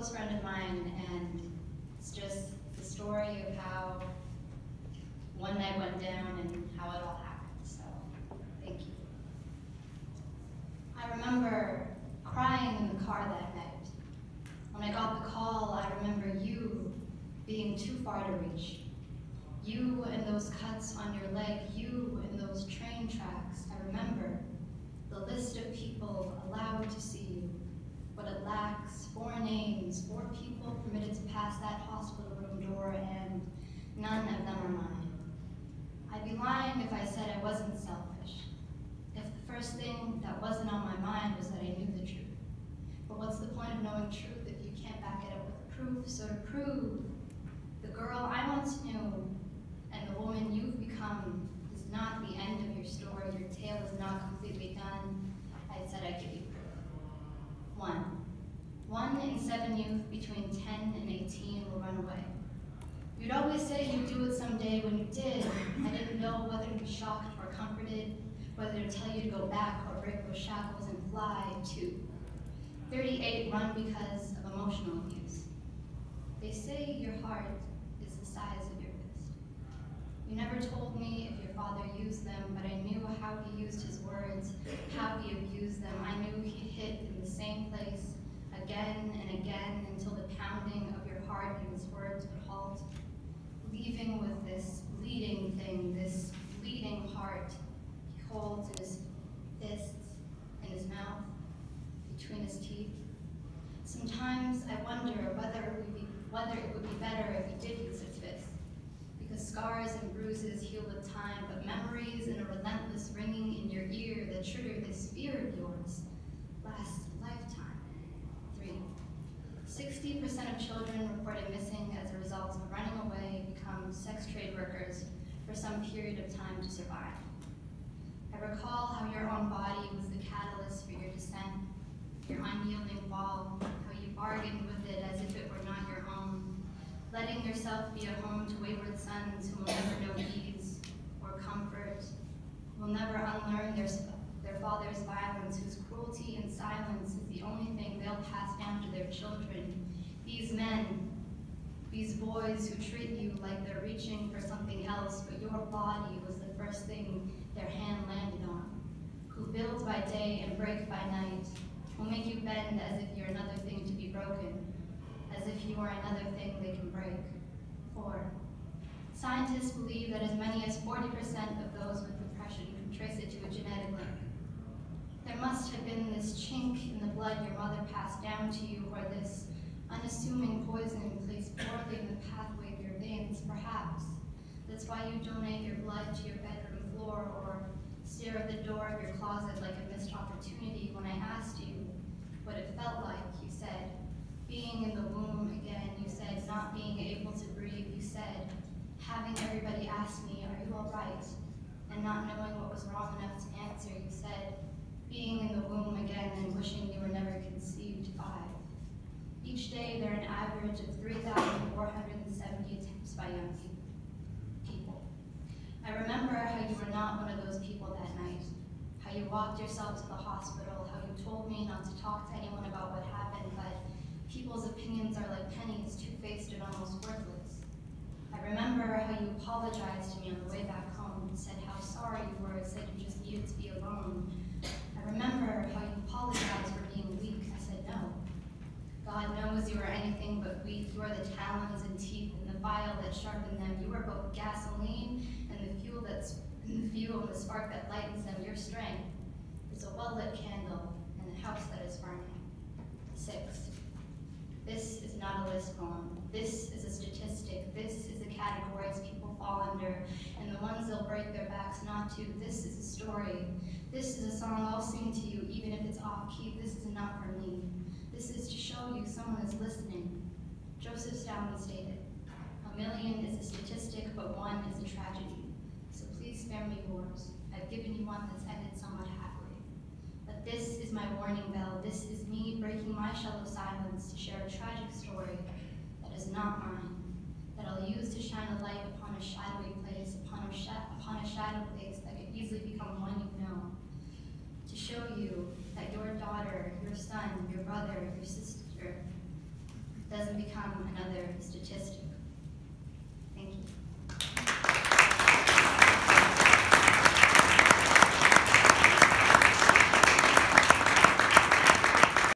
close friend of mine, and it's just the story of how one night went down and how it all happened. So, thank you. I remember crying in the car that night. When I got the call, I remember you being too far to reach. You and those cuts on your leg, you and those train tracks. I remember the list of people allowed to see you, but it lacks four names, four people permitted to pass that hospital room door, and mine. I'd be lying if I said I wasn't selfish, if the first thing that wasn't on my mind was that I knew the truth. But what's the point of knowing truth if you can't back it up with proof? So to prove the girl I once knew and the woman you've become is not the end of your story, your tale is not completely done, I said I'd give you proof. One. One in seven youth between 10 and 18 will run away. You'd always say you'd do it someday. When you did, I didn't know whether to be shocked or comforted, whether to tell you to go back or break those shackles and fly too. 38 run because of emotional abuse. They say your heart is the size of your fist. You never told me if your father used them, but I knew how he used his words, how he abused them. I knew he hit in the same place again and again until the pounding of your heart and his words would halt, leaving with this bleeding thing, this bleeding heart he holds in his fists, in his mouth, between his teeth. Sometimes I wonder whether it would be, whether it would be better if he did use his fists, because scars and bruises heal with time, but memories and a relentless ringing in your ear that trigger this fear of yours last a lifetime. Three. 60% of children reported missing as a result of running away become sex trade workers for some period of time to survive. I recall how your own body was the catalyst for your descent, your unyielding fall, how you bargained with it as if it were not your own, letting yourself be a home to wayward sons who will never know ease or comfort, will never unlearn their, their father's violence, whose cruelty and silence is the only thing they'll pass down to their children. These men, these boys who treat you like they're reaching for something else, but your body was the first thing their hand landed on, who build by day and break by night, will make you bend as if you're another thing to be broken, as if you are another thing they can break. Four. Scientists believe that as many as 40% of those with depression can trace it to a genetic link. There must have been this chink in the blood your mother passed down to you, or this unassuming poison placed poorly in the pathway of your veins, perhaps. That's why you donate blood to your bedroom floor or stare at the door of your closet like a missed opportunity when I asked you what it felt like, you said. Being in the womb again, you said. Not being able to breathe, you said. Having everybody ask me, are you all right? And not knowing what was wrong enough to answer, you said. Being in the womb again and wishing you were never conceived, five. Each day there are an average of 3,470 attempts by young people. I remember how you were not one of those people that night, how you walked yourself to the hospital, how you told me not to talk to anyone about what happened, but people's opinions are like pennies, two-faced and almost worthless. I remember how you apologized to me on the way back home said how sorry you were, said you just needed to be alone. I remember how you apologized for being weak. I said no. God knows you are anything but weak. You are the talons and teeth and the file that sharpen them. You are both gasoline and the fuel that's the fuel the spark that lightens them. Your strength is a well-lit candle in a house that is burning. Six. This is not a list poem. This is a statistic. This is the categories people fall under and the ones they'll break their backs not to. This is a story. This is a song I'll sing to you even if it's off-key. This is not for me. This is to show you someone is listening. Joseph Stalin stated, a million is a statistic, but one is a tragedy. Please spare me yours. I've given you one that's ended somewhat happily. But this is my warning bell. This is me breaking my shell of silence to share a tragic story that is not mine, that I'll use to shine a light upon a shadowy place, upon a, sh upon a shadow place that could easily become one you know, to show you that your daughter, your son, your brother, your sister, doesn't become another